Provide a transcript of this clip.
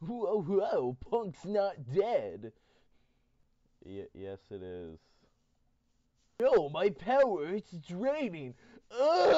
Whoa, whoa, Punk's not dead. Y- yes, it is. No, my power, it's draining. Ugh!